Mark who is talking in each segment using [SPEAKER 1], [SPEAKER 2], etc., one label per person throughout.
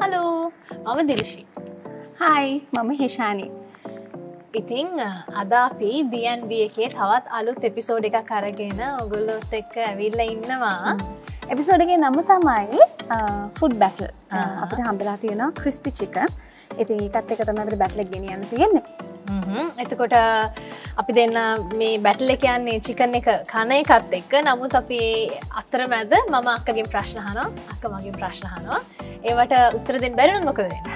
[SPEAKER 1] Hello මම දිරිශි
[SPEAKER 2] හයි මම හෙෂානි.
[SPEAKER 1] ඉතිං අද අපි බන්B එකේ තවත් අලුත් එපිසෝඩ් එකක් කරගෙන ඔගොල්ලොත් එක්ක ඇවිල්ල ඉන්නවා.
[SPEAKER 2] එපිසෝඩගේ නම තමයි ෆුඩ් බැටල්. අපිට හම්බලා තියෙන ක්‍රිස්පි චික ඉති ඒකත් එක තමට බැටලක් ගෙනියන්න තියෙන්නේ.
[SPEAKER 1] එතකොට අපි දෙන්න මේ බැටල කියන්නේ චිකන් එක කන එකත් එක්ක. නමුත් අපි අත්තර මැද මම අක්කගෙන් ප්‍රශ්නහනවා අක්ක මගේ ප්‍රශ්නහනවා ඒවට උත්තර දෙන්න බැරිනුත් මොකද වෙන්න?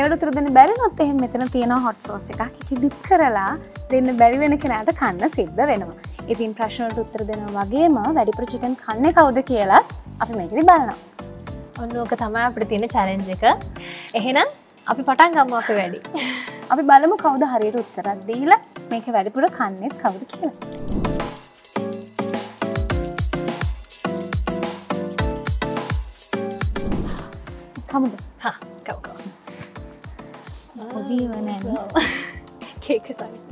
[SPEAKER 2] එවට තුර දෙන්න බැරිනොත් එහෙම මෙතන තියෙන හොට් සෝස එකක්. කිඩිප් කරලා දෙන්න බැරි වෙන කෙනට කන්න සිද්ධ වෙනවා. ඉතින් ප්‍රශ්නට උත්තර දෙන වගේම වැඩිපුර චිකන් කන්න කවුද කියලා අපි මේකරි බලනවා.
[SPEAKER 1] ඔන්න ඕක තමයි අපට තියෙන චැලෙන්ජ එක. එහෙනම් අපි පටන් ගම්ම අප වැඩි
[SPEAKER 2] අපි බලමු කවුද හරියට උත්තරත් දීලා මේක වැඩිපුර කන්නෙත් කවුද කියලා. කමුද?
[SPEAKER 1] හා කව්කව
[SPEAKER 2] පොඩි වනෑ
[SPEAKER 1] කේක සයිස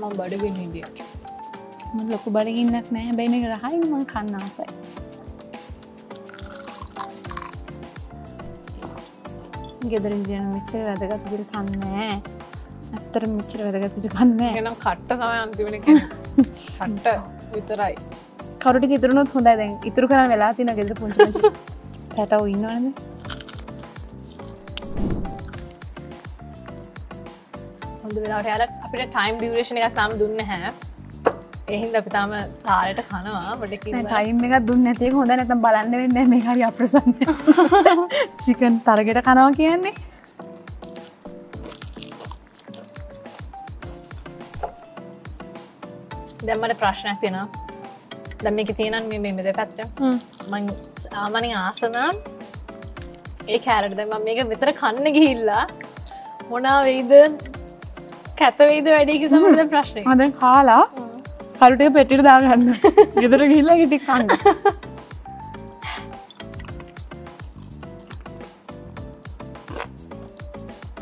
[SPEAKER 1] මං බඩගෙන හිටිය
[SPEAKER 2] ලොකු බඩගින්නක් නෑ බැයි මේ රහයි මං කන්න ආසයි. ගෙදර ජන මෙච්චර වැදගතුකට කන්නෑ ඇත්තර මෙච්චර වැදගතට කන්නේ
[SPEAKER 1] එනම් කට්ට තමයි අන්තිමෙන කට්ට විතරයි.
[SPEAKER 2] කරුට ඉතුරුණොත් හොඳයි. දැන් ඉතුරු කරන්න වෙලා තින ගෙදර පුංචි පැටව ඉන්නවනද
[SPEAKER 1] හොඳ වෙලාට අපිට ටයිම් ඩියරේෂණ එකක් තාම දුන්න හැ එහින්ද අපි තාම තාරයට කනවා බඩකින්
[SPEAKER 2] ටයිම් එකක් දුන්න ඇතික හොඳ නැතම් බලන්න වෙන්න මේ හරි අප්‍රසන්න. චිකන් තරගෙට කනවා කියන්නේ.
[SPEAKER 1] දැම්මට ප්‍රශ්නයක් තියෙනවා. දැම් එක තියෙනන් මේ මෙමද පැත්ත. ආමනින් ආසන ඒ කෑරට දැම මේක විතර කන්න ගිහිල්ලා මොනා වෙයිද? කැතවෙයිද වැඩික තමද ප්‍රශ්නය
[SPEAKER 2] හද කාලා කරුටේ පෙටිට දාගන්න. ගෙදර ගිල්ලා හිටි කන්න.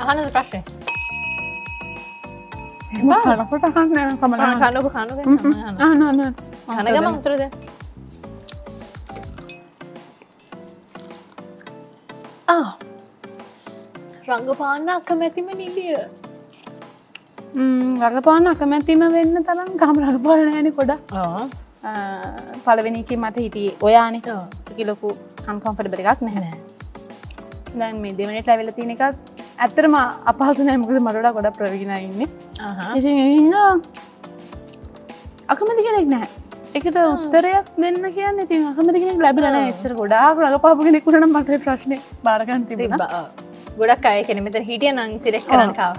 [SPEAKER 1] අහනද ප්‍රශ්නය
[SPEAKER 2] කනකොට කන්න කමන
[SPEAKER 1] කන්නක කනක
[SPEAKER 2] ආනන
[SPEAKER 1] කනගම උතරද? රංගපාන්න අකමැතිම නිලිය
[SPEAKER 2] රඟපාන අකමැතිම වෙන්න තරම් ගම රඟපාලනෑන ගොඩක්. පලවෙනික මට හිටියේ ඔයානෙ. කිලොකු අන්කොම්ෆට බෙලගක් නැහැ. දැන් මේ දෙවනට ඇවෙල තියන එකත් ඇත්තරම අපහසු නෑමකද මටඩ ගොඩ ප්‍රවිණ ඉන්න. අකමති කෙනෙක් නෑ එකට උත්තරයක් දෙන්න කියන්න ති අකමති කෙනෙක් ලැබිලන එච්චර ගොඩාක් රඟපාපු කෙනෙකුට මට ප්‍රශ්නය බාරගන් තිබෙන
[SPEAKER 1] ගොඩක් අය කෙන මෙත හිටිය නං සිරෙක් කරන කාව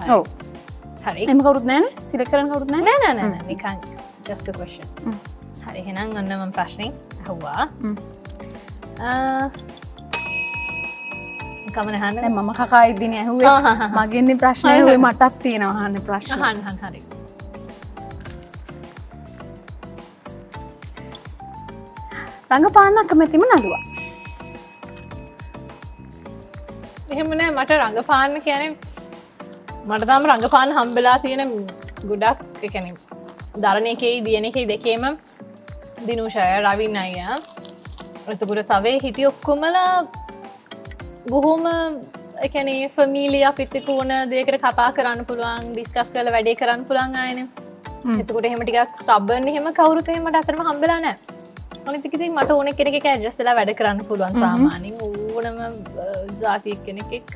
[SPEAKER 1] හරි.
[SPEAKER 2] එම කවරුත් නෑන සිලක් කරන කවරුත් නෑ?
[SPEAKER 1] නෑනන නිකං ජස්ත කොෂන් හරි හෙනම් ඔන්නම ප්‍රශ්නය හවා කමනහන්න
[SPEAKER 2] දැන් මම කකා ඉදින ඇහුවේ. මගෙන්නේ ප්‍රශ්නය හුවේ මටත් තියෙනවාහන්න ප්‍රශ්න.
[SPEAKER 1] හන් හරි.
[SPEAKER 2] රඟපාන්න අකමැතිම නඩුව
[SPEAKER 1] එහෙමනෑ මට රඟපාන්න කියන මට තම රඟපාන හම්බෙලා තියෙන ගොඩක් එකන දරණයකෙයි දියන එකෙයි දෙකේම දිනුෂය රවින් අය එතකුට තවේ හිටිය ඔක්කොමලා බොහෝම එකන ෆමීලිය පිත්තික ඕන දෙකට කතා කරන්න පුළුවන් ඩිස්කස් කල වැඩේ කරන්න පුළන් අයන එතකොට හෙමටිකක් ස්්‍රබ්බන් හෙම කවරුතහෙමට අතරම හම්බලා නෑ. අනිතිකිති මට ඕන කෙනෙක ඇජස්සලා වැඩ කරන්න පුළුවන් සාමානින් ඕනම ජාතියක් කෙනෙක් එක්ක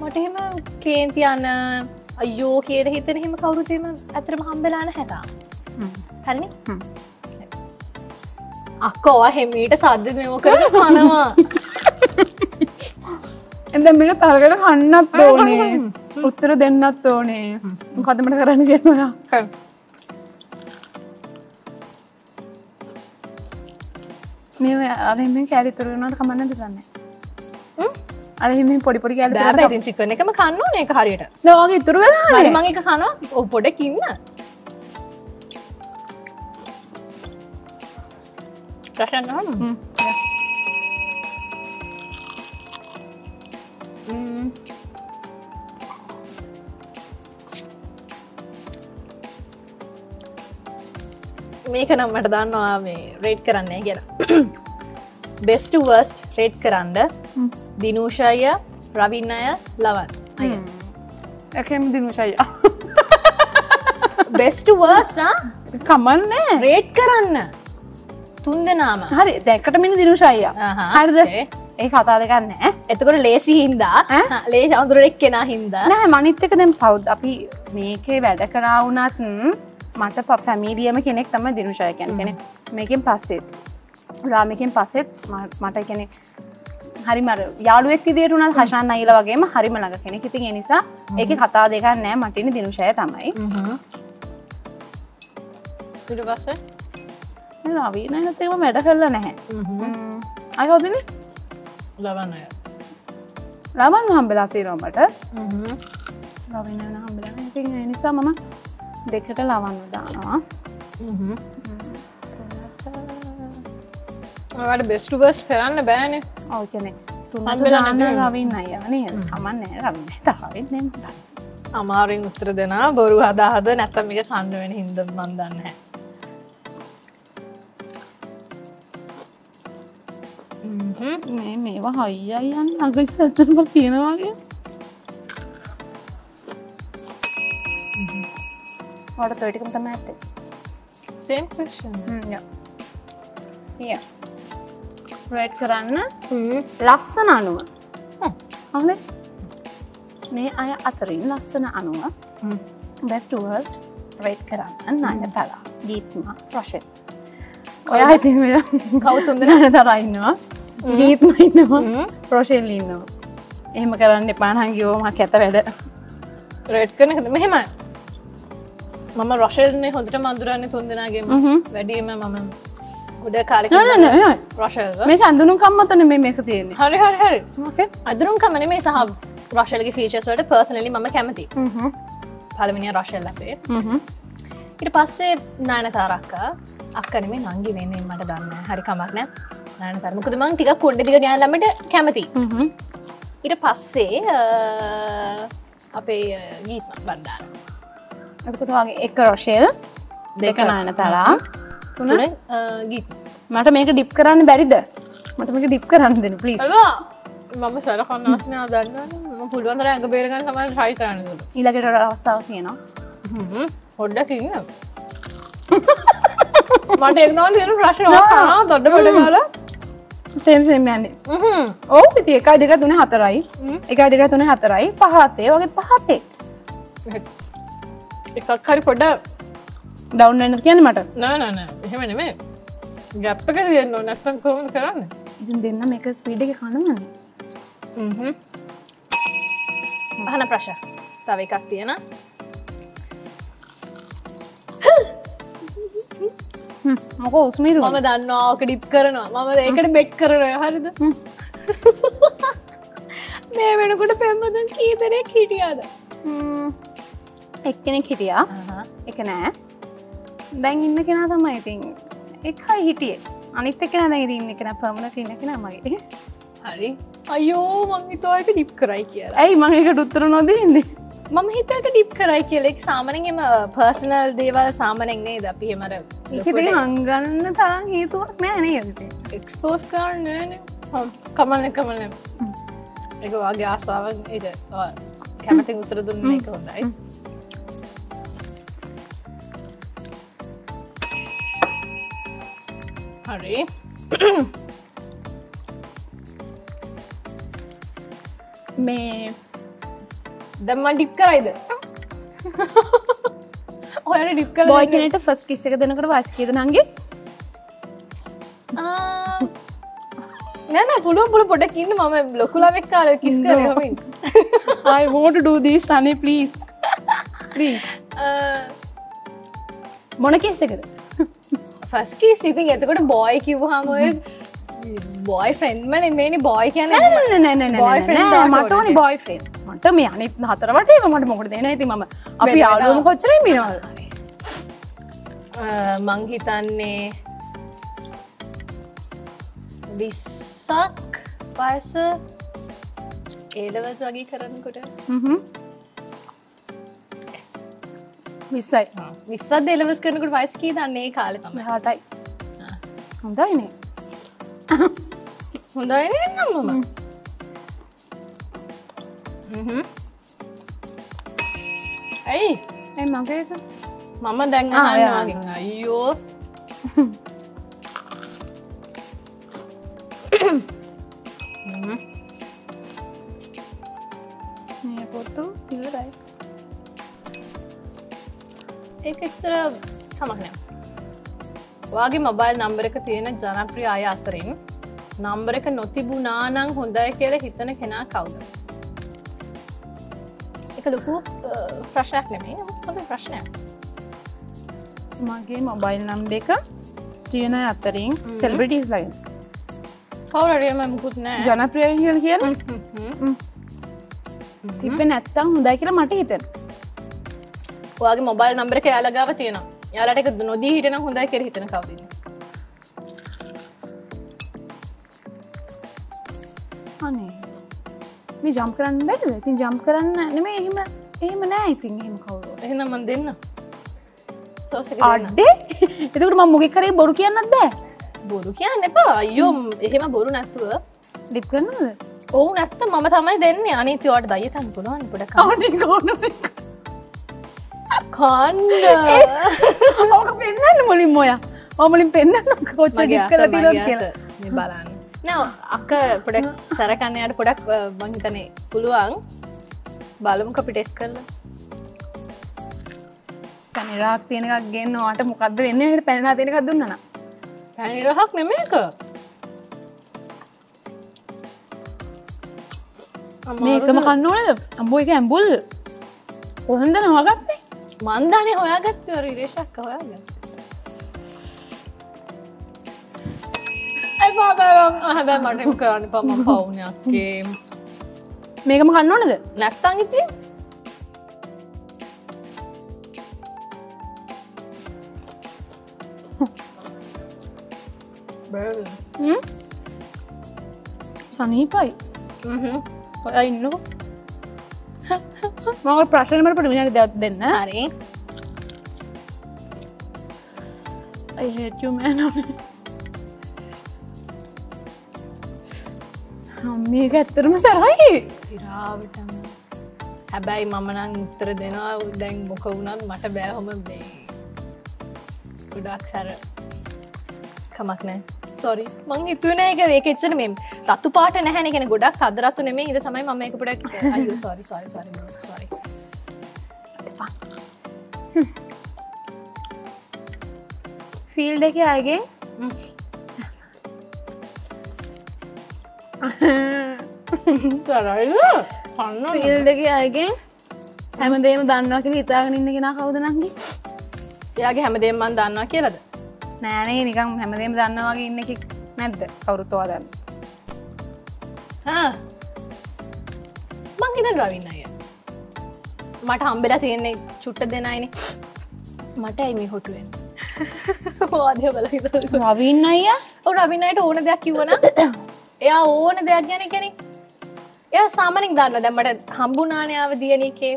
[SPEAKER 1] මට එහෙම කේන්තියන්න අයෝ කියද හිතන හෙම කවුරුතම ඇතරම හම්බලාන හැතා හන්නේ
[SPEAKER 2] හ්ම්.
[SPEAKER 1] අක්කෝ හෙමීට සද්ධ මෙමක කනවා.
[SPEAKER 2] එද මේක තරකට කන්නත් ඕනේ. උත්තර දෙන්නත් ඕනේ. කතමට කරන්න කියනවා? මේ අරම කෑරිතුරුණට කමන්න දෙරන්න අරහෙම පොඩිපොඩි
[SPEAKER 1] බෑබැතින් සිකන එකම කන්න ඒක හරියට.
[SPEAKER 2] නවාගේ ඉතුරු වෙලා
[SPEAKER 1] හරි මං එක කනවා ඔ පොඩකින්න ප්‍රශ්න මේක නම්මට දන්නවා මේ රේට් කරන්නේ කියලා. බෙස්ට වර්ස්ට් රේට් කරන්න දිනූෂය රවින්න අය. ලවන්
[SPEAKER 2] ඇකම් දිනුෂය
[SPEAKER 1] බෙස්ට වර්ස්ට
[SPEAKER 2] කමන්නෑ
[SPEAKER 1] රේට් කරන්න. තුන් දෙනාම.
[SPEAKER 2] හරි දැකට මිනි දිනුෂය හරිද. ඒ කතා දෙකන්නෑ
[SPEAKER 1] එතකොට ලේසි හින්දා? ලේ සඳුරෙක් කෙනා හින්දා.
[SPEAKER 2] නෑ මනිත්තක දැම් පෞද් අපි මේකේ වැඩ කරාවුනත් මට ප ෆැමීලියම කෙනෙක් තම දිනුෂය කැන කෙනෙ මේකෙන් පස්සෙත්. රාමිකෙන් පස්සෙත් මට කෙනෙ හරි මර යාළුවෙක් විදිේටුනත් හශාන් අයිල වගේම හරිම ළඟ කෙනෙ ඉතින් එනිසා ඒක කතා දෙකක් නෑ මටින දිනුෂය තමයි.
[SPEAKER 1] ඉට පස්සේ
[SPEAKER 2] රවී නනතේම වැඩ කරලා නැහැ. අයහෝදන
[SPEAKER 1] ලබන්න අය.
[SPEAKER 2] ලබන් හම්බෙලා තීරෝමට රවින ඒ නිසා මම දෙකට ලවන්න දානවා
[SPEAKER 1] ට බෙස්ට බස්ට කරන්න බෑනේ.
[SPEAKER 2] ඕකනෙ තුන්න
[SPEAKER 1] හම්බෙලා
[SPEAKER 2] දාන්න
[SPEAKER 1] නැතුව.
[SPEAKER 2] රවින්න අයනේ කමන්නෑ රවින්න තාවෙන්
[SPEAKER 1] අමාරුවෙන් උත්තර දෙනා බොරු හදාහද නැත්තමික කණ්ඩ වෙන හින්ද මන්දන්න හැ
[SPEAKER 2] මේ මේවා හයියයන් අගස් ඇතරම කියනවාගේ වට තොටිකම තම ඇත්තේ.
[SPEAKER 1] සේම් ක්ෂන්
[SPEAKER 2] රේඩ් කරන්න ලස්සන අනුව. හන මේ අය අතරින් ලස්සන අනුව බෙස්ටවර්ස්ට රේඩ් කරන්න නන්න තලා ගීත්ම ප්‍රශෙත් ඔය ඇති
[SPEAKER 1] කවුතුන්ද
[SPEAKER 2] නන තරයින්නවා ගීත්ම ඉන්නවා. ප්‍රශෙල් ඉන්නවා. එහෙම කරන්න එපානහංගිවෝමක් ඇත වැඩ.
[SPEAKER 1] රේට් කරන හද මෙහෙමයි. මම රොෂල්නේ හොඳට මඳුරන්නේ තුන්දෙනගේ වැඩීම මම ගොඩ කාලෙ රොෂල්
[SPEAKER 2] මේ සඳුනු කම්මතන මේ මේක තියෙන්නේ.
[SPEAKER 1] හරි හරි හරි? අදුරුම් කමන මේ සහ රශල්ගේ ෆීචස් වලට පර්සනලි ම කැමති. පළමිනිිය රශල්
[SPEAKER 2] හ්ම්.
[SPEAKER 1] ඉට පස්සේ නාන තාරක්කා අක්කනමේ නංගි වෙන්නේ මට දන්න හරි කමක් නෑ. නාන තරමකුද මං ටික කොඩ්ඩික ගෑනලමට කැමති. ඉට පස්සේ අපේ අ, ගීත්ම බණ්ඩාර.
[SPEAKER 2] එතකොට වගේ එක රොෂෙල් දෙක නාන තරා තුන?
[SPEAKER 1] ගීත්
[SPEAKER 2] මට මේක ඩිප් කරන්න බැරිද? මට මේක ඩිප් කරන්න දෙන පලිස්
[SPEAKER 1] මම සරකන්න අස්නයා දන්න පුළුවන්තර ඇඟ බේරගන්න තමයි ට්‍රයි කරන්නද
[SPEAKER 2] ඊලකට අවස්ථාව තියෙනවා.
[SPEAKER 1] හොඩ්ඩකින්න මට එක්නවා තියෙන ප්‍රශ්න දොඩ පොඩ කාල
[SPEAKER 2] සේම් සේම් යන්නේ. ඕ ඉති එකයි දෙක තුන හතරයි. එකයි දෙක තුන හතරයි. පහත්තේ වගේ පහත්තේ
[SPEAKER 1] එකක් හරි පොඩ
[SPEAKER 2] ඩවන්් එන්න කියන්න මට?
[SPEAKER 1] නෑනන එහෙම නෙමේ ගැප්ප කරන්න නැත්තන් කොම කරන්න?
[SPEAKER 2] ඉතින් දෙන්න මේක ස්පීඩ එක කනවන්නේ
[SPEAKER 1] අහන ප්‍රශ තව එකක් තියෙන.
[SPEAKER 2] මොක උස්මීරු?
[SPEAKER 1] මම දන්නවාක ඩිප් කරනවා. මම ඒකට බෙට් කරනය හරිද? මේ වෙනකොට පෙම්බදන් කීතරේ හිටියාද?
[SPEAKER 2] එක්කෙනෙක් හිටියා. එක නෑ දැන් ඉන්න කෙනා තමයි ඉතින් එකයි හිටියේ. අනිත් එකෙන දැන් ඉන්න කෙන පමණට ඉන්න කෙන මගේ.
[SPEAKER 1] හරි. අයෝ මංගිතවායක ඩිප් කරයි කියලා.
[SPEAKER 2] ඇයි මඟකට උත්තර නොදන්නේ?
[SPEAKER 1] මම හිතක ඩිප් කරයි කියලෙක් සාමනෙන්ම පර්සනල් දේවල් සාමනෙක්නේ ද
[SPEAKER 2] ඒකති හංගන්න තරම් හේතුවක් නෑ නේදේ
[SPEAKER 1] එක්ස්පෝස් කරන්න කමන කමන එක වගේ ආසාාව ඉට කැමති උතර දුන්න එක හොඳයි හරි.
[SPEAKER 2] මේ
[SPEAKER 1] දම්ම ඩිප් කරයිද? ඔය ඩිප් කර
[SPEAKER 2] බොයි කෙනට ෆස් කිස්සක දෙනකට වාස්කේද නගේ?
[SPEAKER 1] නැන පුළුව පුළ පොඩකින්න මම ලොකුලාවෙක් කාල කිස් කරමින්
[SPEAKER 2] I want to do this honey please. Please. මොන කිස්සකද
[SPEAKER 1] ෆස්කී සිතින් එතකොට බෝයි කිව්හම බෝයි ෆ්‍රෙන්ඩ්මන මේනි බෝයි කියන
[SPEAKER 2] මටන. බොයි ෆ්‍රෙන්් මට මේ අනිත් හතරවට ඒක මට මොකට දෙන ඇති ම අපි
[SPEAKER 1] වෙන.
[SPEAKER 2] කොච්චර මිනවල්
[SPEAKER 1] මංහිතන්නේ විස්සක් පයස ඒලවස් වගේ කරන්නකොට
[SPEAKER 2] විස්සයි.
[SPEAKER 1] විස්සත් දෙලවස් කරනකට වයිස්කී දන්නේ කාලෙ තම
[SPEAKER 2] හටයි හොඳයිනේ.
[SPEAKER 1] හොඳයි නම්මම ඇයි?
[SPEAKER 2] ඇ මගේස
[SPEAKER 1] මම දැන්
[SPEAKER 2] ආ, යා.
[SPEAKER 1] අහන්නවාගෙන් අයියෝ.
[SPEAKER 2] මේ පොත්තු ඉවරයි
[SPEAKER 1] ඒ එක්සර තමක්නෑ වාගේ මොබයිල් නම්බර එක තියෙන ජනප්‍රිය අය අතරින් නම්බර එක නොතිබුනානං හොඳයි කියල හිතන කෙනා කවුද? එක ලොකු ප්‍රශ්නයක් නෙමේ හොඳ ප්‍රශ්නයක්.
[SPEAKER 2] මගේ මොබයිල් නම්බ එක තියන අතරින් සෙල්බිටිස් ලයින්
[SPEAKER 1] කවරරියම මුකුත් නෑ.
[SPEAKER 2] ජනප්‍රිය
[SPEAKER 1] හ්ම්.
[SPEAKER 2] තිබ නැත්තම් හොඳයි කියලා මට හිතන
[SPEAKER 1] ඔයාගේ මොබයිල් නම්බර එක යාලගාව තියෙන යාලට එක නොදී හිටන හොඳයි කෙර හිතන කවද?
[SPEAKER 2] අනේ. මේ ජම් කරන්න බැරිද? ඉතින් ජම් කරන්න නෙම එහෙම එහෙම නෑ ඉතින් එහෙම කවුරු
[SPEAKER 1] එහෙනම් මන් දෙන්න.
[SPEAKER 2] අඩ්ඩේ එතකට ම මුගෙ කරේ බොරු කියන්නත් බෑ?
[SPEAKER 1] බොරු කියන්න එපා. අයෝ එහෙම බොරු නැත්තුව
[SPEAKER 2] ඩිප් කරනද
[SPEAKER 1] ඔවු නැත්ත මම තමයි දෙන්න. අනිතවට දයතන් පුළුවන්. පොඩ
[SPEAKER 2] ගෝන
[SPEAKER 1] කන්ඩ
[SPEAKER 2] ඕක පෙන්න්න මුලින් මොය? ඔමලින් පෙන්න්න කොච්ච කල තිරෝ කියලා.
[SPEAKER 1] බලන්න. නෑ අක්ක පොඩක් සැරකන්නයට පොඩක් මහිතනේ පුළුවන්. බලමුක පිටෙස් කරල.
[SPEAKER 2] පැනිරාක් තියෙනක් ගෙන්න්න වාට මොකක්ද වෙන්න? හට පැනා තියෙනක දුන්නන
[SPEAKER 1] පැනිරහක් නෙමේක
[SPEAKER 2] මේකම කන්න ඕනද? අම්බෝ එක ඇම්බුල් ඔහොන්දන වගත්තේ
[SPEAKER 1] මන්දානය හොයාගත්තවර රේශක් හොයාගත් හැබැ මටම කරන්න පම පවුනයක්ගේ
[SPEAKER 2] මේකම කන්න ඕනද?
[SPEAKER 1] නැත්තං ඉති
[SPEAKER 2] හ්ම්? සනීපයි. ඔය ඉන්නකෝ මක ප්‍රශ්නමට පට මිනිට දෙයක් දෙන්න.
[SPEAKER 1] හරි.
[SPEAKER 2] මේක ඇත්තරම සරයි.
[SPEAKER 1] සිරාවටම. හැබැයි මම නං උත්තර දෙනවා දැන් මොක වුණත් මට බෑහොම බේ ගොඩක් සැර කමක් නෑ සොරි මං හිතුවන එක ඒකෙච්චන මෙම් රතු පාට නැහැන කෙන ගොඩක් අදරත්තු නෙමේ ඉද තමයි ම එක පොඩක් sorry sorry sorry sorry
[SPEAKER 2] field එක අයගේ
[SPEAKER 1] කරයිද? පන්න
[SPEAKER 2] ෆිල්ඩ එක අයගේ හැමදේම දන්නවා කියල හිතාගෙන ඉන්න කෙන කවුද නංගි?
[SPEAKER 1] එයාගේ හැමදේම් මන් දන්නවා කියලද
[SPEAKER 2] නෑනේ නිකම් හැමදේම දන්නවාගේ ඉන්න එක නැද්ද? කවුරුත්වා දන්න.
[SPEAKER 1] මං හිත රවින්න අය. මට හම්බෙලා තියෙන්නේ චුට්ට දෙනයින. මට ඇයිමි හොටුවෙන් වාදය බල
[SPEAKER 2] රවින්න අයිය?
[SPEAKER 1] ඔ රවින්නයට ඕන දෙයක් කිවන එයා ඕන දෙයක් ගැන කෙනෙ එය සාමනික් දන්න දැමට හම්බුනානාව දියනකේ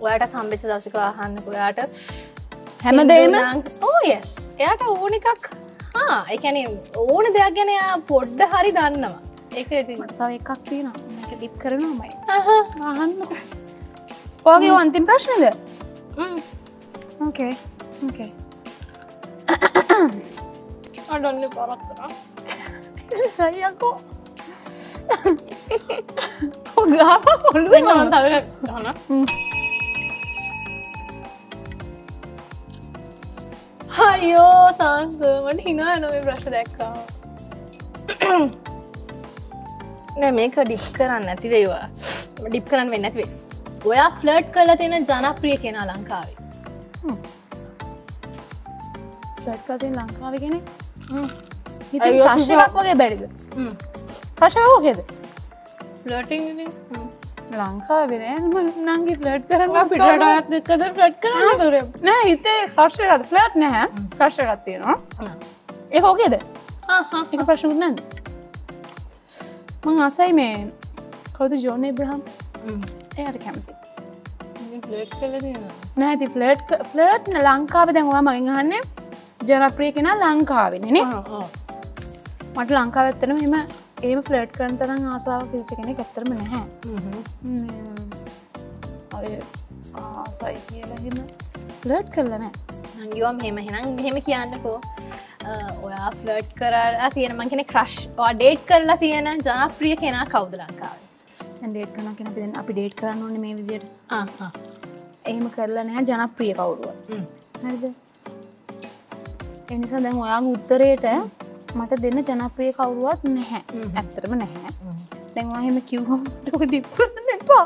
[SPEAKER 1] ඔයාට හම්බෙච දවසික අහන්න ඔයාට
[SPEAKER 2] හැමදේම?
[SPEAKER 1] ඕ යස් එයාට ඕන එකක් එකැන ඕන දෙයක් ගැන එයා පොඩ්ඩ හරි දන්නවා. ඒක
[SPEAKER 2] තව එකක් තියෙන ඩිප් කරනමයි. අහන්න. ඔගේ අන්තිම් ප්‍රශ්නද. ඕකේ ඕකේ
[SPEAKER 1] අඩන්න පරක්තරා
[SPEAKER 2] යකෝ ගාප කොල්ුව
[SPEAKER 1] තව ගන හයෝ සංසමට හිනා නොවේ ප්‍රශ් දැක්කා නෑ මේක ඩිප් කරන්න නැති දේවා ඩිප් කරන්න වෙන්න ඇතිවේ ඔයා ෆ්ලට් කල තියෙන ජනප්‍රිය කෙන ලංකාවේ
[SPEAKER 2] ටකතින් ලංකාව කෙනෙ
[SPEAKER 1] අයියෝ,
[SPEAKER 2] ප්‍රශ්යක් වගේ බැරිද? ප්‍රශයෝකෙද
[SPEAKER 1] ෆලටිං
[SPEAKER 2] ලංකාවෙන නංගි ෆලට් කරන්න
[SPEAKER 1] පිටටයක් දෙක්කද ෆලට් කරන්න කර
[SPEAKER 2] නෑ හිතේ ප්‍රශ්යකත් ෆලට් නැහැ. ප්‍රශ්යකත් තියෙනවා. ඒ ඕකේද? එක ප්‍රශ්නකුත් නැද මං අසයි මේ කවද ජෝන ඉබ්‍රහම් එයට කැමති. නැති ෆලට් ෆලට් ලංකාව දැන්වා මගින් හන්න ජනප්‍රිය කෙන ලංකාවෙනනේ මට ලංකාවත්තන මෙම ඒම ෆලට් කරන තරම් ආසාාව කිරිච කෙනෙ ඇත්තරම නැහැ. ආසයි කියලහෙම ෆලට් කරලනෑ
[SPEAKER 1] නංගිවම් හෙම හෙනම් මෙහෙම කියන්නකෝ. ඔයා ෆලට් කරලා තියෙන මං කෙන ක්‍රශ් ඩේට් කරලා තියෙන ජනප්‍රිය කෙනා කවුද ලංකාව?
[SPEAKER 2] ඩේට් කන කෙන පිෙන් අපි ඩේට් කරන්න ඕන මේ විදියට. එහෙම කරලා නෑ ජනප්‍රිය කවුරුව හරිද? එනිසා දැන් ඔයා උත්තරයට මට දෙන්න ජනප්‍රිය කවුරුවත් නැහැ. ඇත්තරම නැහැ. දැන්වා හෙම කිව්හමටක ඩිප්රන්න එපා.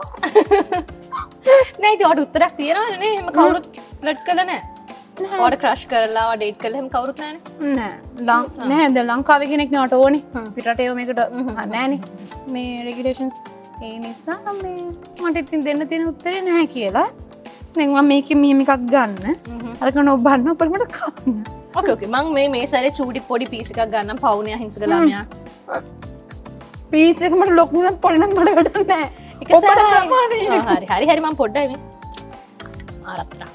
[SPEAKER 1] නැති ඔට උත්තරක් තියෙනවන හෙම කවුරුත් ලට් කලනෑ ෝට ක්‍රශ් කරලා ඩේට් කලහෙම කවරුත්නෑන
[SPEAKER 2] නෑ නැහැද ලංකාව කෙනෙක් නට ඕනි. පිටටයෝ මේකට නෑන මේ රෙගිලේෂන්ස් ඒ නිසා මට ඉතින් දෙන්න තියෙන උත්තරේ නැහැ කියලා. නැවා මේක මෙහෙමිකක් ගන්න. අරක නොබන්න පළමට කන්න
[SPEAKER 1] ඕකෝක මං මේ මේ සැර චූටි පොඩි පිසිකක් ගන්න පවුනය හිංස කලාමය
[SPEAKER 2] පිසකමට ලොකුණත් පොඩිනම් මට ගටනෑ
[SPEAKER 1] හරි හරි හරිමම් පොඩ්ඩයිම ආරත්තා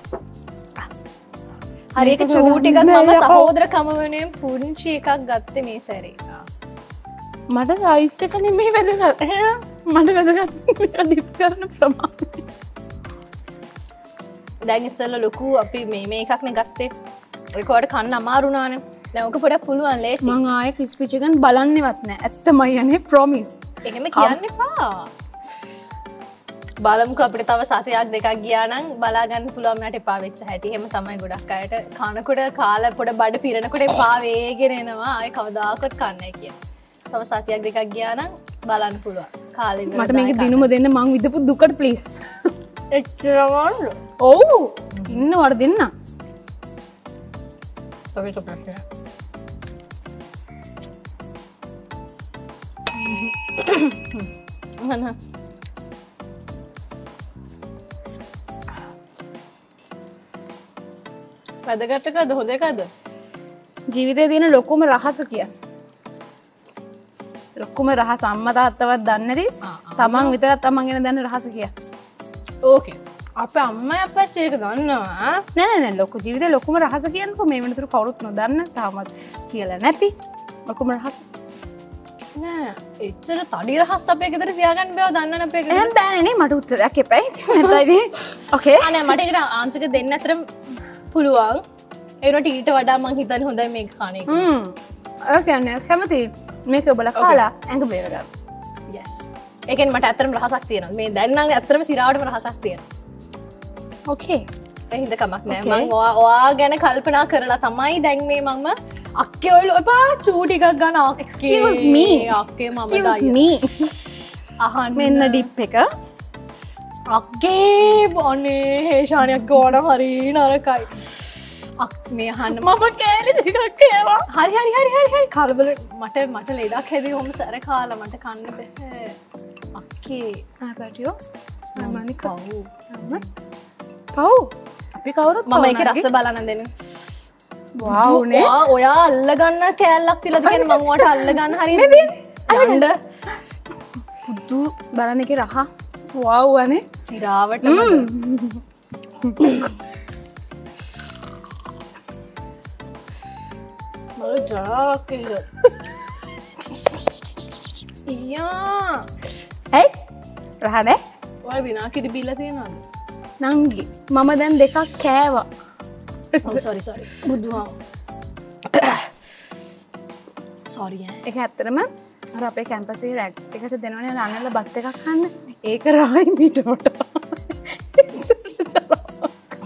[SPEAKER 1] හරික චූටිකක් මම සහෝදර කමවනයෙන් පුංචි එකක් ගත්ත මේ සැරේ
[SPEAKER 2] මට සයිස්සකන මේ වැදගත්. මට වැදගත් ඩිප් කරන ප්‍රමාණ
[SPEAKER 1] දැන් ඉස්සල්ල ලොකු අපි මේ මේ එකක්න ගත්තේ ඔයකොට කන්න අමාරුණාන. නැවක පොඩ පුළුවන් ලේස.
[SPEAKER 2] මං ආය ක්‍රිස්පිචකන් බලන්නවත්න ඇත්තමයි යනේ ප්‍රොමිස්
[SPEAKER 1] එහෙම කියන්න පා බලමුක අපට තව සතයක් දෙකක් ගියානං බලාගන්න පුළුවන්ට පාවෙච්ච හැටි. හෙම තමයි ගොඩක් අයට කනකොට කාල පොඩ බඩ පිරෙනකොට පාවේගෙනෙනවා අය කවදාකොත් කන්න කිය. තව සතියක් දෙකක් ගියානං බලන්න පුළුවන්. කාල
[SPEAKER 2] මට මේක දිනුම දෙන්න මං විදපු දුකට පලිස්
[SPEAKER 1] එච්චරවන්න
[SPEAKER 2] ඔවු. ඉන්න වඩ දෙන්න
[SPEAKER 1] පවිට ප්‍රශ්න මන වැදගත්තකද හොදකද
[SPEAKER 2] ජීවිතය තියෙන ලොකුම රහස කිය ලොක්කුම රහ සම්මතාත්තවත් දන්නද තමන් විතරත් තමන්ගෙන දැන්න රහස කිය
[SPEAKER 1] ඕකේ අප අම්ම අපස්සේක දන්නවා.
[SPEAKER 2] නැන ලොක ජීවිත ලොකුම රහස කියන්නක. මේ වනතුර කවරුත් නොදන්න තාමත් කියල නැති ලොකුම රහස.
[SPEAKER 1] නෑ එච්චර තඩි රහස් අපේ ෙතර තියාගන්න බව දන්න අපේ
[SPEAKER 2] බෑනේ මට උත්තරයක් එපයි. ඕකේ
[SPEAKER 1] අන මටකට ආංචක දෙන්න ඇතරම් පුළුවන්. එනට ඊට වඩා මං හිතන් හොඳයි මේ කානෙ
[SPEAKER 2] ඕකන්න කැමති. මේක ඔබල කාලා ඇඟ බේරග
[SPEAKER 1] යස් එකෙන් මට ඇතරම රහසක් තියෙන මේ දැන්න ඇතරම සිරාවටම රහසක් තියෙන
[SPEAKER 2] ඕකේ
[SPEAKER 1] එහිද කමක් නෑ මං ඔයා ගැන කල්පනා කරලා තමයි දැන් මේ මංම අක්කේ ඔයල එපා චූටිකක් මම
[SPEAKER 2] අහන් මෙන්න ඩිප් එක.
[SPEAKER 1] අක්ගේ බොන්නේ හේෂානයක් ඕන හරි නරකයි. මේ හන්න
[SPEAKER 2] මම කෑලි දෙකක් ඒවා
[SPEAKER 1] හරි හරි හරි හරි හරි. කලබල මට මට ලෙඩක් හැදී හොම සැර කාල මට කන්න බැහැ. අක්කේ.
[SPEAKER 2] ආපටියෝ නමනි
[SPEAKER 1] කව්
[SPEAKER 2] පව් අපි කවුරුත්
[SPEAKER 1] මම එක රස බලන දෙන
[SPEAKER 2] වනේ
[SPEAKER 1] ඔයා අල්ලගන්න කෑල්ලක් තිලදගෙන මංවට අල්ලගන්න හරි අඩ
[SPEAKER 2] පුද්දු බලන එක රහ. වව් වනේ
[SPEAKER 1] සිරාවට මල ජාකල්ල ඊයා.
[SPEAKER 2] ඇයි? රහනෑ
[SPEAKER 1] ඔය විනාකිරි බිල්ල තියෙනද
[SPEAKER 2] නංගි. මම දැන් දෙකක් කෑවා.
[SPEAKER 1] සොරි සොරි බුදුහා සොරිය
[SPEAKER 2] එක ඇත්තරම අර අපේ කැම්පසේ රැක් එකට දෙනවන රන්නල බත් එකක් කන්න ඒක රයි මීටමට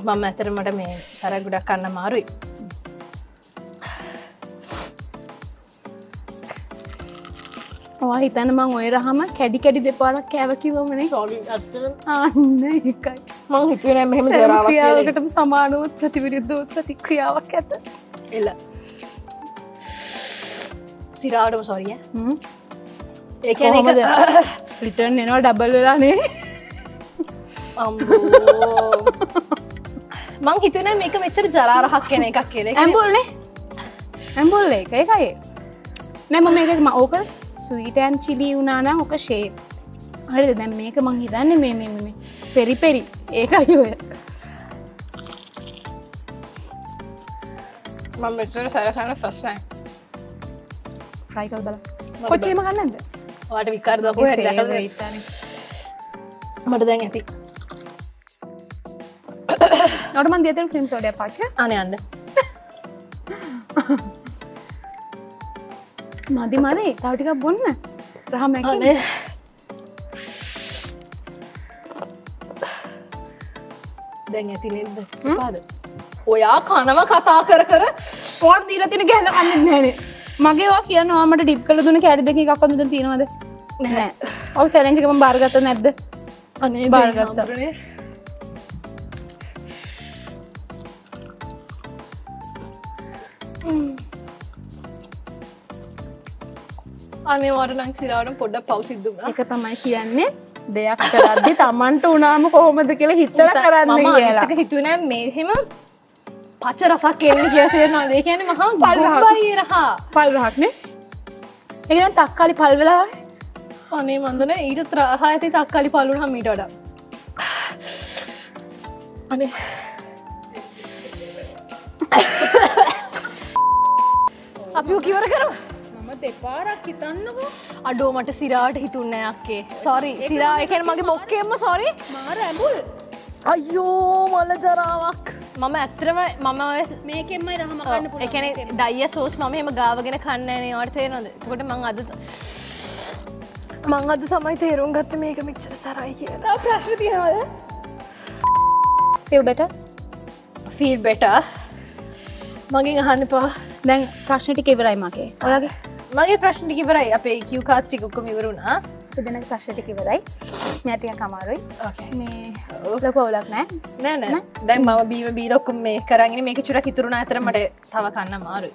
[SPEAKER 1] මම ඇතර මට මේ සර ගුඩක් කන්න මාරුයි.
[SPEAKER 2] හිතන මං ඔය රහම කැඩි කැඩි දෙපාරක් කෑවකිවමනේ අන්න එකයි
[SPEAKER 1] මං හිතුවන මෙහෙම
[SPEAKER 2] ක්‍රියාවකටම සමානුවත් ප්‍රතිවිරුද්ධ ප්‍රතික්‍රියාවක් ඇත.
[SPEAKER 1] එල්ල සිරාවටම සොරිය ඒ
[SPEAKER 2] කොහොමද? රිටර්න් එනවා ඩබල් වෙලානේ
[SPEAKER 1] මං හිතුන මේක මෙච්චර ජරාරහක් කෙන එකක් කියල.
[SPEAKER 2] ඇම්බුල්නේ ඇම්බුල්ල එක එකයි නැම මේකම ඕක ස්වීටන් චිලි වුනාන ඕක ශේ හරි දැන් මේක මං හිතන්නේ මේ මේ පෙරි පෙරි. ඒකයි ඔය.
[SPEAKER 1] මම මෙතර සැරසන්න ෆස්නයි ්‍රයිකල්
[SPEAKER 2] බල කොච්චේම කන්නද
[SPEAKER 1] වාට විකාරදක මට දැන් ඇති.
[SPEAKER 2] නොටමන් දියතර ක්‍රීම් සෝඩය පාච
[SPEAKER 1] අන අන්න
[SPEAKER 2] මදි මදේ තවටිකක් බොන්න. රහම
[SPEAKER 1] දැන් ඇති නෙද? පාද. ඔයා කනව කතා කර කර
[SPEAKER 2] පෝට් දීල තින ගැල කන්න නෑනේ මගේවා කියන්න වාමට ඩිප් කල දුන කැඩි දෙක එකක් මුද තියෙනවද? නෑ ඔව සැරෙන්ජිකම බාර්ගත නැද්ද?
[SPEAKER 1] අනේ
[SPEAKER 2] බාරගත්තා.
[SPEAKER 1] බාරගත්තනේ අනේවාට නං සිරාවට පොඩ්ඩ පවසිද්දුුණ
[SPEAKER 2] එක තමයි කියන්නේ දෙයක් කරද්දි තමන්ට උනාම කොහොමද කියලා හිතල කරන්න කියලා.
[SPEAKER 1] මම හිතුවන මෙහෙම පච රසක් එන්න කිය තේරවා දේ කියන මහා
[SPEAKER 2] පල්රහක්.
[SPEAKER 1] පල්බයි රහා.
[SPEAKER 2] පල් රහක්නේ එකන තක්කාලි පල්වෙලා
[SPEAKER 1] අනේ මන්දන ඊට ත්‍රහ ඇති තක්කලි පලුන හමීට වඩා. අනේ. අපි කිවර කරම.
[SPEAKER 2] මම දෙපාරක් හිතන්නකෝ.
[SPEAKER 1] අඩෝ මට සිරාට හිතුන්නයක්කේ සොරි සිරා එකන මගේ මොක්කෙම සොරි
[SPEAKER 2] මාර ඇබුල්
[SPEAKER 1] අයෝ මල ජරාවක්. මම ඇත්තරම මම
[SPEAKER 2] මේකෙන්මයි රහම
[SPEAKER 1] එකන දයිය සෝස් මම එම ගාවගෙන කන්නන වර්තය නොද කොට මං අද මං අද තමයි තේරුම් ගත්ත මේක මික්චර සරයි කියලා. ප්‍රශ්න තියනවද?
[SPEAKER 2] ෆිල් බෙට
[SPEAKER 1] ෆීල් බෙට මගින් අහන්න පා
[SPEAKER 2] දැන් ප්‍රශ්නටි කෙවරයි මගේ. ඔයාගේ
[SPEAKER 1] මගේ ප්‍රශ්ටික වරයි අපේ කිව්කාස් ටිකොක්කොම ඉවරුණා
[SPEAKER 2] දෙන ප්‍රශ්නටි කෙවරයි මැතිය කමාරුයි මේ ලොක ඔලක් නෑ.
[SPEAKER 1] නෑ දැන් මම බීම බීලොක්කුම් මේ කරගෙන මේක චුර හිතුරුණ අතර මට තව කන්න මාරුයි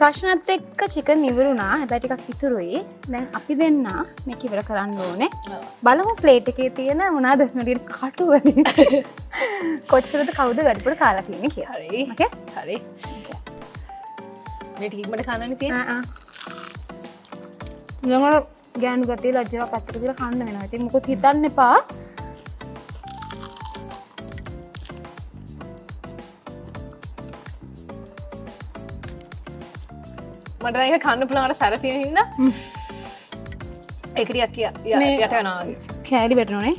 [SPEAKER 2] ප්‍රශ්නත් එක්ක චික නිවරුණා හැබැටිකක් ඉතුරුයි. දැන් අපි දෙන්න මේ කිවර කරන්න ඕනේ. බලමු ප්ලේට් එකේ තියෙන මොනාද මට කටුවන කොච්චරද කවුද වැඩපුට කාලා තියෙන කිය
[SPEAKER 1] හරි.
[SPEAKER 2] Okay.
[SPEAKER 1] හරි. මේ
[SPEAKER 2] යඟට ගෑනු ගතේ ලජ්ජව පත්තර කියල කන්න වෙන ඇති මොකොත් හිතන්න එපා.
[SPEAKER 1] මට ඒක කන්න පුළාට සැරතිය හිද එකටියක් කිය යට යනාගේ
[SPEAKER 2] කෑලි වැටනනේ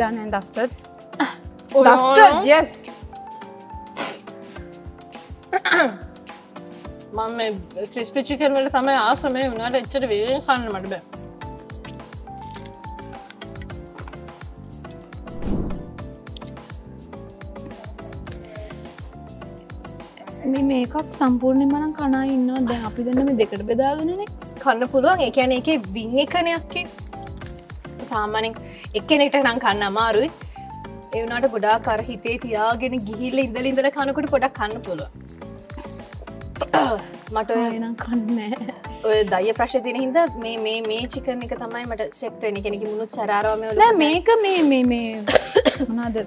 [SPEAKER 2] done and dusted. Dusted yes.
[SPEAKER 1] මම ක්‍රිස්පිචිකන් වල තමයි ආසමය වුණට එච්චට වේ කන්න මට බෑ.
[SPEAKER 2] මේ මේකක් සම්පූර්ණය මනම් කනා ඉන්නවා. දැන් අපි දෙන්න මේ දෙකට බෙදාගෙනනේ.
[SPEAKER 1] කන්න පුළුවන්. එකන එක විං එකනයක්කේ සාමානෙන් එකනෙට නම් කන්න අමාරුයි. එවනට ගොඩා කර හිතේ තියාගෙන ගිහිල්ල ඉඳල ඉඳල කනකොට පොඩක් කන්න පුළුව මට
[SPEAKER 2] එනම් කන්නෑ
[SPEAKER 1] ඔය දය ප්‍රශ්තින හිද මේ මේ මේ චිකන එක තමයි මට සෙක්ටන කෙනෙක මුණුත් සරාරම
[SPEAKER 2] නෑ මේක මේ මේ මේ මොනාද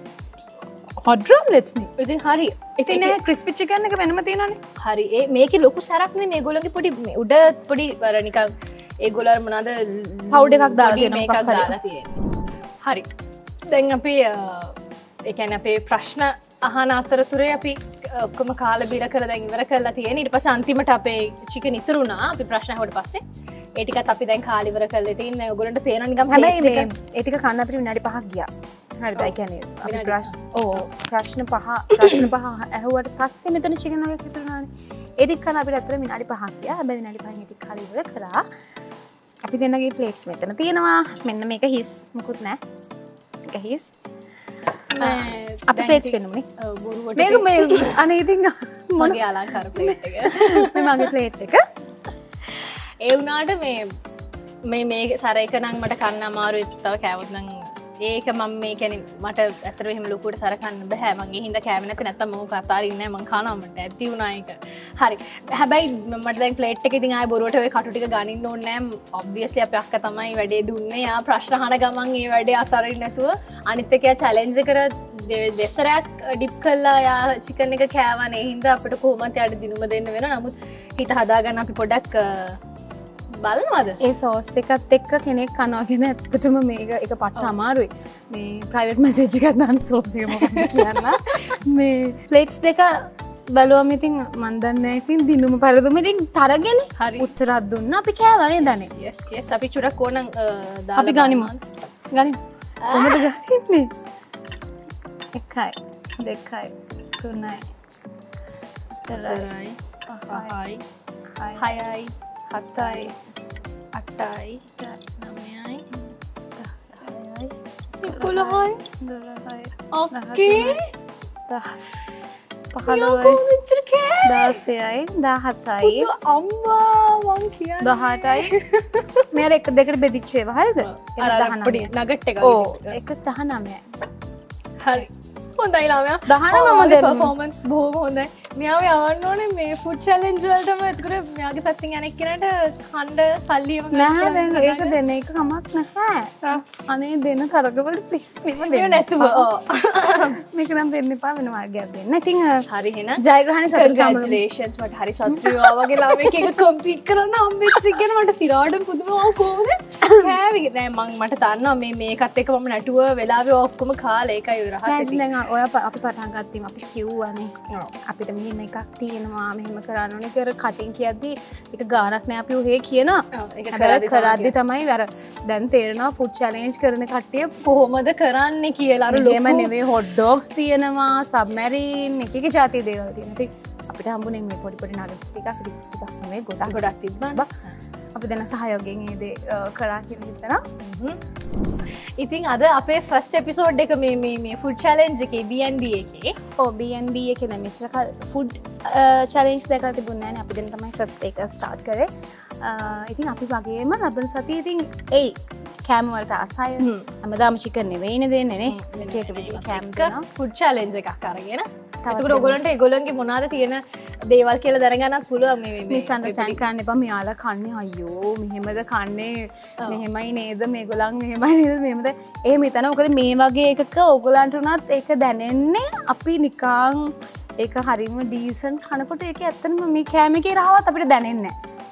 [SPEAKER 2] හොඩ්‍රම් ලෙත්න
[SPEAKER 1] ඉතින් හරි.
[SPEAKER 2] ඉති නෑ ක්‍රිස්පිච්චි ගන්න එක වෙනම තියෙනනේ
[SPEAKER 1] හරි. ඒ මේක ලොකු සැරක්න මේ ගොලගේ පොඩි උඩ පොඩි වරනික ඒගොලර් මනද
[SPEAKER 2] Powder එකක්
[SPEAKER 1] මොකක්
[SPEAKER 2] හරි.
[SPEAKER 1] දාලා තියෙන හරි. දැන් අපේ එකැන අපේ ප්‍රශ්න අහන අතරතුරේ අපි ඔක්කොම කාල බිර කර දැන් ඉවර කරලා තියෙන. ඉට පස අන්තිමට අපේ චික නිතුරුණා අපි ප්‍රශ්නහට පස්සේ. ඒටිකත් අපි දැන් කාලිවර කල තින්න ගොලට පේනනිගම්
[SPEAKER 2] හැබැයි මේ ඒටික කන්න අපිට විනාඩි පහක් ගියා. හරිදයි කැනේ ප්‍රශ්න ඕ ප්‍රශ්න පහ ප්‍රශ්න පහ ඇහුවට පස්සේ මෙතන චිකනග හිතුරනාන ඒටික් කන අපිට අතර විනාඩි පහක් ගියා. හැබැයි විනාඩි පහ ටික කලිවර කරා අපි දෙන්නගේ ප්ලේක්ස් මෙතන තියෙනවා. මෙන්න මේක හිස්. මුකුත් නෑ හිස්. අපි පේච් පෙනුමනි මේක මේ
[SPEAKER 1] අලාකාර ප්ලේට් එක.
[SPEAKER 2] මගේ ප්ලේට් එක.
[SPEAKER 1] ඒ වුනාට මේ මේ මේ සරයක නං මට කන්න අමාරු එත්තව කෑවත්නං ඒක මම මේ කැන මට ඇතර එහෙම ලොකුට සරකන්න බෑ. මගේ හිද කෑමනත නැත ම කතාරන්න ම කානමට ඇති වුණනායක හරි. හැබයි මට පලේට් එක තින් බොරුවට ඔය කටුටික ගනින්න ඕන්නෑම් ඔබ්ියස්ලි අප අක්ක තමයි වැඩේ දුන්නේ. යා ප්‍රශ්නහන ගමන් ඒ වැඩේ අසරින් නැතුව අනිත්තකය චලෙන්ජ කර දෙසරයක් ඩිප් කල්ලා යා චිකන එක කෑවන හින්ද අපට කෝමත අයට දිනුම දෙන්න වෙන නමුත් හිත හදාගන්න අපි පොඩක් බලනවාද?
[SPEAKER 2] ඒ සෝස් එකත් එක්ක කෙනෙක් කනවාගෙන ඇත්තටම මේක එක පට්ට අමාරුයි. මේ ප්‍රයිවට් මැසේජිකත්දන් සෝසිම කියන්න. මේ ෆලේට්ස් දෙක බලුවම ඉතින් මන්දන්න ඉතින් දිනුම පරදුම ඉතින් තරගෙන
[SPEAKER 1] හරි.
[SPEAKER 2] උත්තරත් දුන්න. අපි කෑවනේ දනේ.
[SPEAKER 1] අපි චුරක් ඕන
[SPEAKER 2] අපි ගනිමන් ගනි කොමද ගන්නේ? එකයි. දෙකයි. තුනයි. තරයි
[SPEAKER 1] හයි
[SPEAKER 2] හයි
[SPEAKER 1] හයයි හත්තයි අට්ටයි නමයයි
[SPEAKER 2] දොළහයි.
[SPEAKER 1] ඔක්කේ
[SPEAKER 2] දහස්
[SPEAKER 1] පහලෝචරකෑ
[SPEAKER 2] දාසයයි දාහතයි
[SPEAKER 1] අම්මා වන් කිය
[SPEAKER 2] දහටයි. මෙර එක දෙකට බෙදිච්චේ හරිද?
[SPEAKER 1] නගට්ට එක
[SPEAKER 2] ඕ එක දහ නමය
[SPEAKER 1] හරි හොඳයි ලාමයා
[SPEAKER 2] දහනම දෙන්න.
[SPEAKER 1] පෆෝමන්ස් බෝම හොඳයි. මෙයාව යවන්න ඕනේ මේ ෆුඩ් චලෙන්ජවලටම ඇතුකර මෙයාගේ පැත්තිෙන් ඇනෙක් කෙනට හන්ඩ සල්ලියම
[SPEAKER 2] නැහැ දැන් ඒක දෙන්න. එක කමක් නැහැ. අනේ දෙන්න තරගවලට පිස් මෙම දෙන්න.
[SPEAKER 1] නැතුව.
[SPEAKER 2] මේකනම් දෙන්න එපා වෙන මාර්ගයක් දෙන්න. ඉතින්
[SPEAKER 1] හරිහෙන
[SPEAKER 2] ජයග්‍රහණ
[SPEAKER 1] ජලේෂන්ස් මට හරි සත්‍රවාගේ ලාම කොම්පිට කරන්න අම්බෙත්සිගෙන මට සිරාට පුදුම කෝද කෑවිග නෑ මං මට තන්න මේ මේකත් එක මම නැටුව වෙලාව ඔක්කොම කාලේකයි රහස
[SPEAKER 2] දැන් ඔය අපි පටන් ගත්තීම අපි කිව්වනේ අපිට මෙහෙම එකක් තියෙනවා මෙහෙම කරන්න ඕනේ. කර කටින් කියද්දී එක ගානක් නෑ අපි ඔහේ කියන. හැබැයි කරද්දි තමයි වැර දැන් තේරෙනවා ෆුඩ් චලේන්ජ් කරන කට්ටිය
[SPEAKER 1] කොහොමද කරන්න කියලා.
[SPEAKER 2] එහෙම නෙවේ හොඩ් ඩෝක්ස් තියෙනවා සබමැරීන් එකක ජාතිය දේවල් තියෙනති අපිට හම්බුනේ මේ පොඩිපොඩි නගටස් ටික ටිකක්. නෙවෙයි ගොඩක්
[SPEAKER 1] ගොඩක් තිබ්බ
[SPEAKER 2] බ අපි දෙන සහයෝගෙන් ඒදේ කරා කිය හිතන
[SPEAKER 1] ඉතින් අද අපේ ෆස්ට එපිසෝඩ් එක මේ ෆුඩ් චලෙන්ජ් එක බන්B එකේ.
[SPEAKER 2] ඕBNB එක මෙච්‍රකල් ෆුඩ් චලෙන්ජ් දෙක තිබුණෑන අපි දෙන තමයි ෆස්ට එක ස්ටාර්ට් කරේ. ඉතින් අපි වගේම ලබන සති ඉතින් ඒ කෑම්වලට අසාය
[SPEAKER 1] හ්ම්.
[SPEAKER 2] හැමදාමශික නෙවෙයින දෙන්නනේ කෑම්
[SPEAKER 1] ෆුඩ් චලෙන්ජ් එකක් කරගෙන එතකට ඔගොලන්ට එගොලන්ගේ මොනාද තියෙන දේවල් කියල දැනගන්නත් පුළුවන් මේ
[SPEAKER 2] මිසන්ඩස්ටන් කන්න එප. මෙයාලා කන්නේ අයෝ මෙහෙමද කන්නේ? මෙහෙමයි නේද? මේ ගොලන් මෙහෙමයි නේද? මෙමද ඒ මෙතන ඔකද මේ වගේ එකක ඔගොලන්ට වනත් ඒක දැනෙන්නේ අපි නිකාං ඒක හරිම ඩීසන් කනකොට ඒක ඇත්තනම මේ කෑමික රහවත් අපිට දැනෙන්න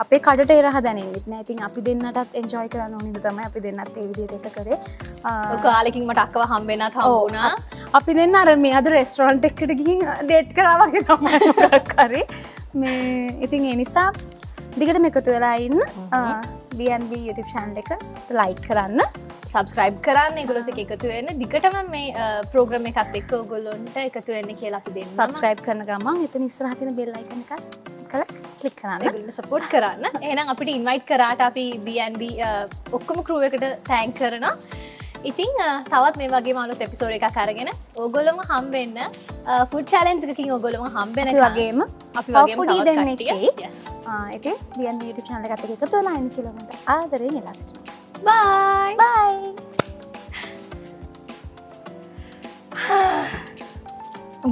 [SPEAKER 2] අපේ කඩට එරහ දැනෙන්නෙත් නැතින් අපි දෙන්නටත් එන්ජෝයි කරන්න ඕනිද තමයි අපි දෙන්නත් ඒවිදිට එක කරේ.
[SPEAKER 1] කාලෙකින් මට අක්කව හම්බෙන හම්බුණා
[SPEAKER 2] අපි දෙන්න අර මේ අද රෙස්ටරන්ට් එකට ගිහින් ඩේට් කරාවගේ තමයි කරේ මේ ඉතින් එනිසා දිගට මෙකතු වෙලා ඉන්න බන්B YouTube ශන්ඩ එක ලයික් කරන්න
[SPEAKER 1] සබස්ක්‍රයිබ් කරන්න. ගොලොත එකතු වෙන්න. දිගටම මේ ප්‍රෝග්‍රම එකත් එක්ක ගොල්ලොන්ට එකතු වෙන්න කියලා අපි දෙන්න
[SPEAKER 2] සබස්ක්‍රයිබ් කරන ගමන් එත නිස්රහතින බෙල්ලයිකන එක කළ කලික් කරන්න.
[SPEAKER 1] සපෝට් කරන්න. එනම් අපිට ඉන්වයිට් කරාට අපි බන්B ඔක්කොම කරුව එකට තෑන් කරන ඉතිං තවත් මේ වගේ මාලු එපිසෝර එක කරගෙන ඕගොලොම හම්බෙන්න ෆුඩ් චලෙන්ජකින් ඔගොලොම හම්බෙන
[SPEAKER 2] වගේම
[SPEAKER 1] අපි වගේ
[SPEAKER 2] පොඩි දෙන්න එකේ. බියන් YouTube ශන්ඩ එකත එක තුලයින් කිලමට ආදරේ නිලස්ට
[SPEAKER 1] බයි
[SPEAKER 2] බයි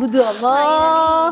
[SPEAKER 1] බුදු අම්මා